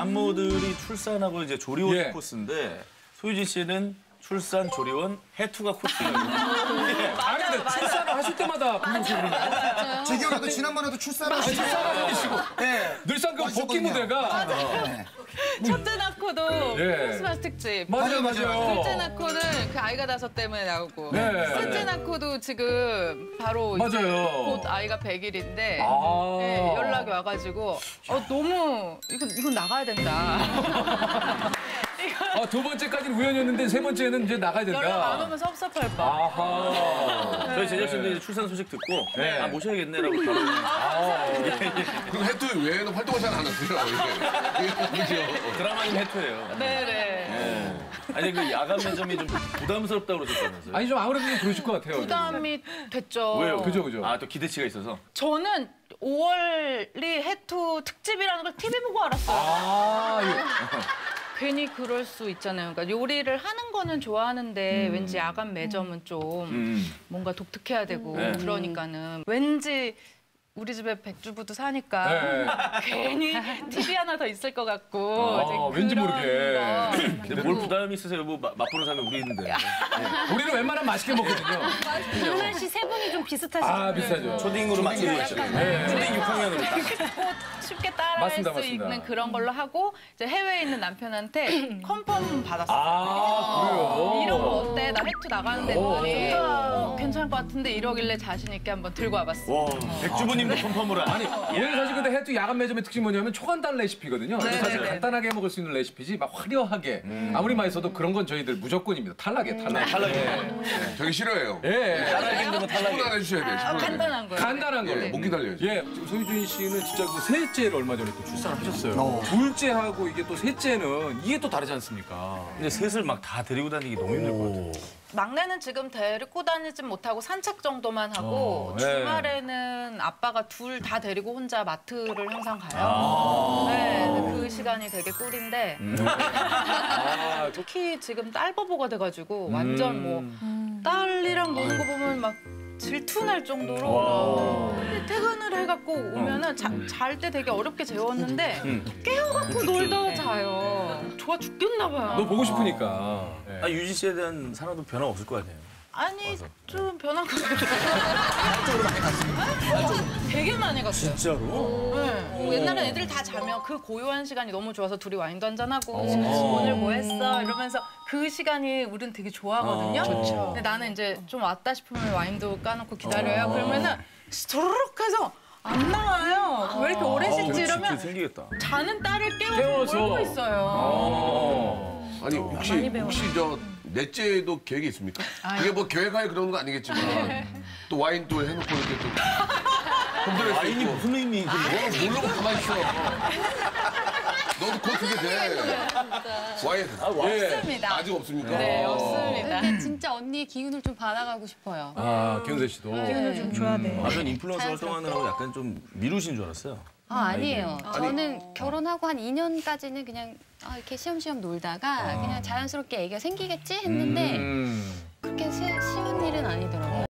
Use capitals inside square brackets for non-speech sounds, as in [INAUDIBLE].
산모들이 출산하고 이제 조리원 예. 코스인데 소유진 씨는 출산 조리원 해투가 코스예요. 아니 근데 출산을 하실 때마다 분명히 그러나요? 제 기억에도 지난번에도 출산을 하시고 출산하시고 네. 늘상 그 복귀 무대가 네. [LAUGHS] 첫째 낳고도 예. 크리스마스 특집. 맞아요 맞아요. 둘째 낳고는 그 아이가 다섯 때문에 나오고. 네. 셋째 낳고도 지금 바로 이제 맞아요. 곧 아이가 100일인데 아. 네, 연락이 와가지고 어, 너무 이건 이건 나가야 된다. [LAUGHS] 아, 두 번째까지는 우연이었는데 세 번째는 이제 나가야 된다. 연락 안 오면 섭섭할 바. 아하. 저희 제작진들이 이제 출산 소식 듣고 네. 아 모셔야겠네라고 바로 그럼 해투 외에는 활동을 잘 안 하세요. 그죠? 드라마인 해투예요. 네네. 네. 아니 그 야간 매점이 좀 부담스럽다고 그러셨다면서요? 아니 좀 아무래도 좀 그러실 것 같아요. 부담이 됐죠. 왜요? 그죠, 그죠. 아또 기대치가 있어서. 저는 5월이 해투 특집이라는 걸 TV 보고 알았어요. 아, 이거. 괜히 그럴 수 있잖아요. 그러니까 요리를 하는 거는 좋아하는데 왠지 야간 매점은 좀 음. 뭔가 독특해야 되고 네. 그러니까는 왠지 우리 집에 백주부도 사니까 네. 괜히 TV 하나 더 있을 것 같고 아, 왠지 모르게. 거. 근데 뭘 부담이 있으세요? 뭐 마- 맛보는 사람이 우리 있는데. 우리는 웬만하면 맛있게 먹거든요. 윤아 씨세 분이 좀 비슷하시죠? 아, 비슷하죠. 초딩으로 맞추고 있죠. 네. 초딩 6학년으로 딱. 쉽고 쉽게 따라할 맞습니다, 수 맞습니다. 있는 그런 걸로 하고 이제 해외에 있는 남편한테 [CLEARS THROAT] 컨펌 받았어요. 아, 그래요? 이런 거 어때? 나 해투 나가는데 했더니 어, 괜찮을 것 같은데 이러길래 자신 있게 한번 들고 와봤어. 와 백주부님 도 컴펌을 아니, 얘는 사실 근데 해도 야간 매점의 특징이 뭐냐면 초간단 레시피거든요. 네, 사실 네, 네. 간단하게 해 먹을 수 있는 레시피지 막 화려하게 아무리 맛있어도 그런 건 저희들 무조건입니다. 탈락에 탈락. 탈락이에요. 되게 싫어해요. 예. 따라하기 힘들면 10분 탈락이에요. 안에 해주셔야 돼요. 10분 안에. 간단한 거예요. 간단한 예, 걸로. 못 기다려야죠. 예, 지금 소유준 씨는 진짜 그 셋째를 얼마 전에 또 출산을 하셨어요. 둘째하고 이게 또 셋째는 이게 또 다르지 않습니까? 근데 셋을 막 다 데리고 다니기 너무 힘들 것 같아요. 막내는 지금 데리고 다니진 못하고 산책 정도만 하고 어, 네. 주말에는 아빠가 둘 다 데리고 혼자 마트를 항상 가요. 네, 근데 그 시간이 되게 꿀인데 [LAUGHS] 아, 특히 지금 딸바보가 돼가지고 완전 뭐 딸이랑 노는 거 보면 막 질투날 정도로 근데 퇴근을 해갖고 오면은 잘 때 되게 어렵게 재웠는데 깨워갖고 놀다 자요. 좋아 죽겠나 봐요. 너 보고 싶으니까. 예. 아 유진 씨에 대한 사랑도 변화 없을 거 아니에요. 아니 좀 변한 것 같아요. 되게 많이 갔어요. 진짜로? 네. 뭐 옛날엔 애들 다 자면 그 고요한 시간이 너무 좋아서 둘이 와인도 한잔 하고 오늘 뭐 했어 이러면서 그 시간이 우린 되게 좋아하거든요. 좋죠. 근데 나는 이제 좀 왔다 싶으면 와인도 까놓고 기다려요. 그러면은 조르륵 해서 안 나와요. 왜 이렇게 오래 씻지 진짜 이러면 생기겠다. 자는 딸을 깨워서 깨워서. 울고 있어요. 어. 아니 혹시 혹시 저 넷째도 계획이 있습니까? 그게 뭐 계획하에 그런 건 아니겠지만 또 와인 또 해놓고 이렇게 또 흔들어 와인이 있고 무슨 의미? 뭐 모르고 가만히 있어. 너도 곧 그게 돼. 와인 예. 없습니다. 아직 없습니까? 네, 없습니다. 근데 진짜 언니의 기운을 좀 받아가고 싶어요. 아, 기훈세 씨도. 기운을 좀 줘야 돼. 아, 전 인플루언서 활동하느라고 약간 좀 미루신 줄 알았어요. 아, 아니에요. 저는 결혼하고 한 2년까지는 그냥 아, 이렇게 시험시험 놀다가 그냥 자연스럽게 애가 생기겠지 했는데 음. 그렇게 세- 쉬운 일은 아니더라고요.